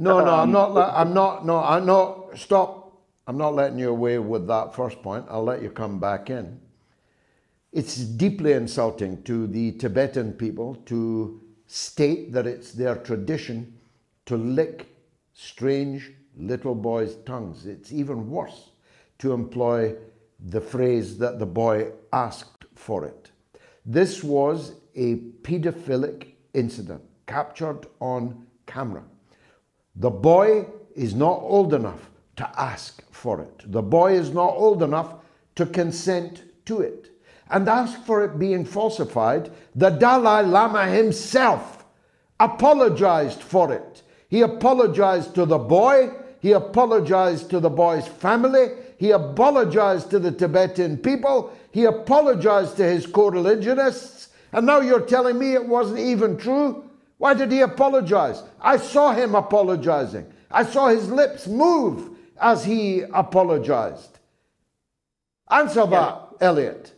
No, no, I'm Um, not. I'm not. No, I'm not. Stop. I'm not letting you away with that first point. I'll let you come back in. It's deeply insulting to the Tibetan people to state that it's their tradition to lick strange little boys' tongues. It's even worse to employ the phrase that the boy asked for it. This was a paedophilic incident captured on camera. The boy is not old enough to ask for it. The boy is not old enough to consent to it. And ask for it being falsified, the Dalai Lama himself apologized for it. He apologized to the boy, he apologized to the boy's family, he apologized to the Tibetan people, he apologized to his co religionists, and now you're telling me it wasn't even true? Why did he apologize? I saw him apologizing. I saw his lips move as he apologized. Answer that, Elliot.